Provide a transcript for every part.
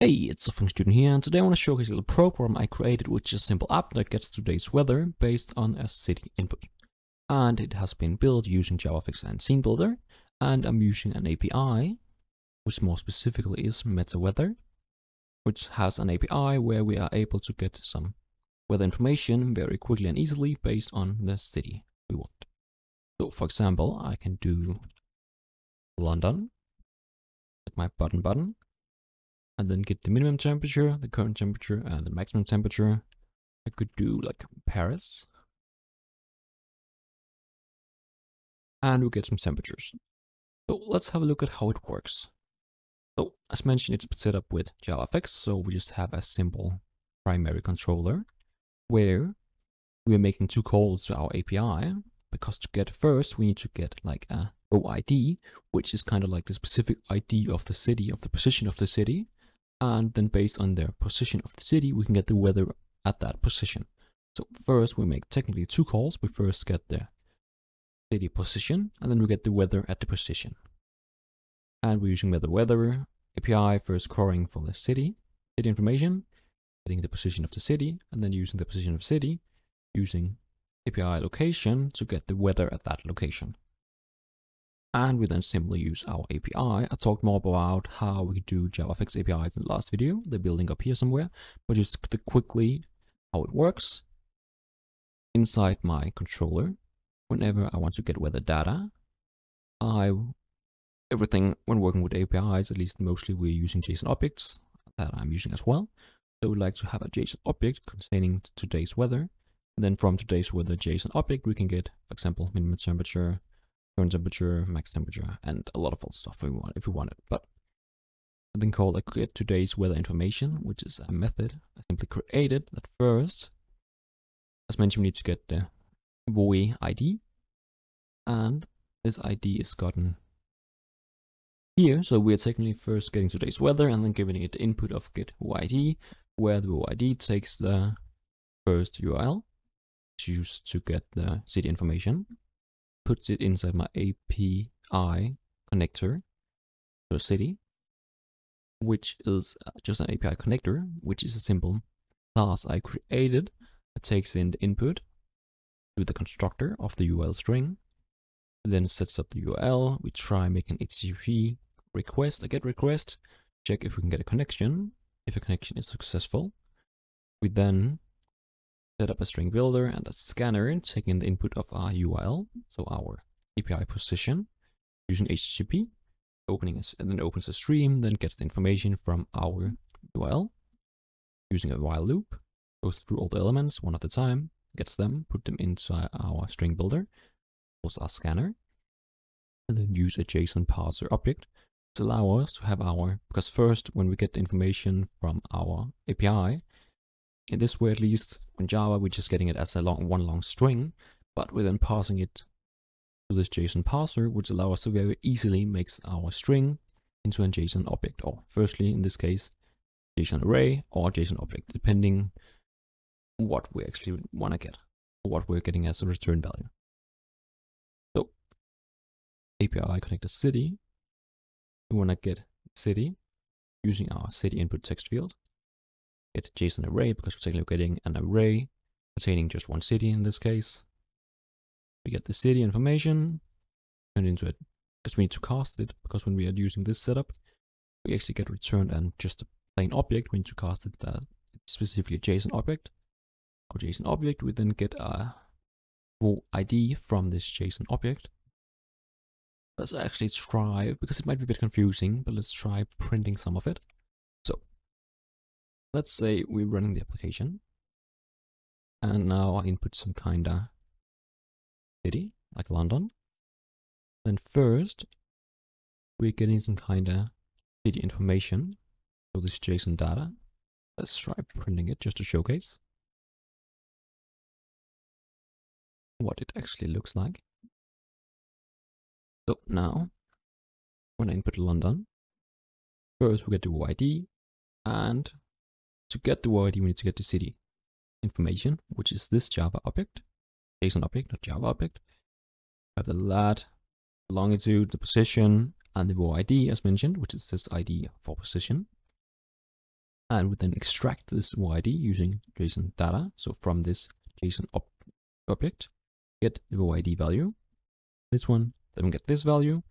Hey, it's a Feng student here, and today I want to showcase a little program I created, which is a simple app that gets today's weather based on a city input. And it has been built using JavaFX and Scene Builder, and I'm using an API, which more specifically is MetaWeather, which has an API where we are able to get some weather information very quickly and easily based on the city we want. So, for example, I can do London, with my button button, and then get the minimum temperature, the current temperature, and the maximum temperature. I could do like Paris. And we get some temperatures. So let's have a look at how it works. So as mentioned, it's set up with JavaFX, so we just have a simple primary controller where we are making two calls to our API because to get first, we need to get like a OID, which is kind of like the specific ID of the city, of the position of the city and then based on their position of the city, we can get the weather at that position. So first we make technically two calls. We first get the city position, and then we get the weather at the position. And we're using weather weather API first querying for the city, city information, getting the position of the city, and then using the position of the city, using API location to get the weather at that location and we then simply use our API. I talked more about how we do JavaFX APIs in the last video, they're building up here somewhere, but just quickly how it works. Inside my controller, whenever I want to get weather data, I everything when working with APIs, at least mostly we're using JSON objects that I'm using as well. So we'd like to have a JSON object containing today's weather. And then from today's weather JSON object, we can get, for example, minimum temperature, current temperature, max temperature, and a lot of other stuff we want, if we want it. But something called a get today's weather information, which is a method I simply created at first. As mentioned, we need to get the WOE ID, and this ID is gotten here. So we are technically first getting today's weather and then giving it the input of get WOEID, where the WOEID takes the first URL, choose to get the city information, puts it inside my API connector to city, which is uh, just an API connector, which is a simple class I created that takes in the input to the constructor of the URL string, then sets up the URL. We try making an HTTP request, a GET request, check if we can get a connection. If a connection is successful, we then set up a string builder and a scanner taking the input of our URL, so our API position, using HTTP, opening a, and then opens a stream, then gets the information from our URL, using a while loop, goes through all the elements one at a time, gets them, put them into our string builder, also our scanner, and then use a JSON parser object. To allow us to have our, because first when we get the information from our API, in this way, at least, in Java, we're just getting it as a long, one long string, but we're then passing it to this JSON parser, which allows us to very easily make our string into a JSON object, or firstly, in this case, JSON array or JSON object, depending what we actually want to get, or what we're getting as a return value. So, API connect a city. We want to get city using our city input text field get JSON array because we're technically getting an array containing just one city in this case. We get the city information, it into it because we need to cast it because when we are using this setup, we actually get returned and just a plain object. We need to cast it that specifically a JSON object. Our JSON object, we then get a raw ID from this JSON object. Let's actually try, because it might be a bit confusing, but let's try printing some of it let's say we're running the application and now I input some kind of city like London. Then first we're getting some kind of city information for this JSON data. Let's try printing it just to showcase what it actually looks like. So now when I input London, first we get the ID and to get the word, you need to get the city information, which is this Java object, JSON object, not Java object. We have the lat, the longitude, the position, and the ID as mentioned, which is this ID for position. and we then extract this OID using JSON data. So from this JSON ob object, get the OID value, this one, then we get this value,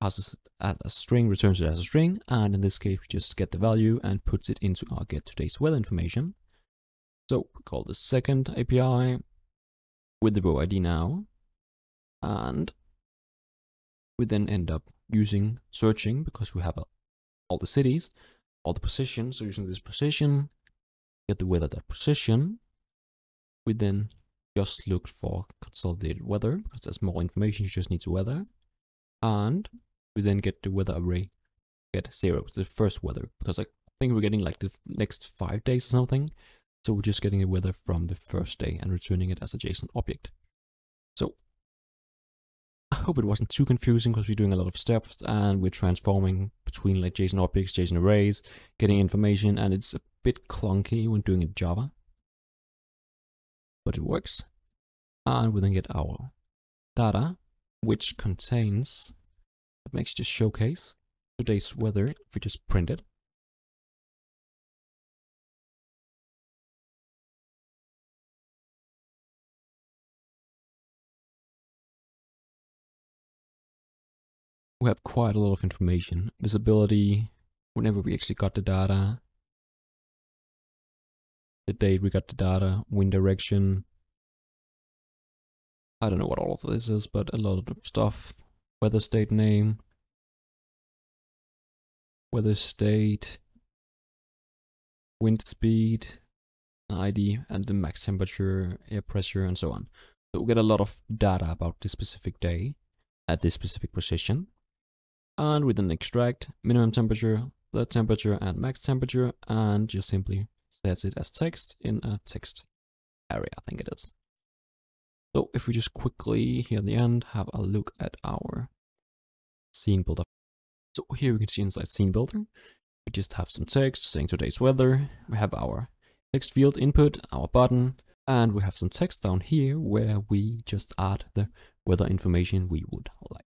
passes as a string, returns it as a string, and in this case, we just get the value and puts it into our get today's weather information. So we call the second API with the row ID now, and we then end up using searching because we have a, all the cities, all the positions. So using this position, get the weather that position. We then just look for consolidated weather because there's more information. You just need the weather, and we then get the weather array, get zero, the first weather, because I think we're getting like the next five days or something. So we're just getting the weather from the first day and returning it as a JSON object. So I hope it wasn't too confusing because we're doing a lot of steps and we're transforming between like JSON objects, JSON arrays, getting information, and it's a bit clunky when doing it Java. But it works. And we then get our data, which contains it makes just showcase today's weather if we just print it. We have quite a lot of information. Visibility, whenever we actually got the data, the date we got the data, wind direction. I don't know what all of this is, but a lot of stuff weather state name, weather state, wind speed, ID, and the max temperature, air pressure, and so on. So we get a lot of data about this specific day at this specific position. And we then extract minimum temperature, the temperature, and max temperature, and just simply sets it as text in a text area, I think it is. So if we just quickly here at the end have a look at our scene builder. So here we can see inside scene builder, we just have some text saying today's weather. We have our text field input, our button, and we have some text down here where we just add the weather information we would like.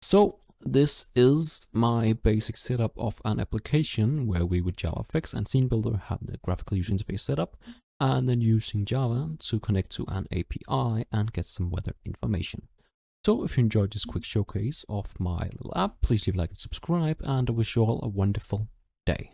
So this is my basic setup of an application where we with JavaFX and Scene Builder have the graphical user interface setup and then using Java to connect to an API and get some weather information. So if you enjoyed this quick showcase of my little app, please leave a like and subscribe and I wish you all a wonderful day.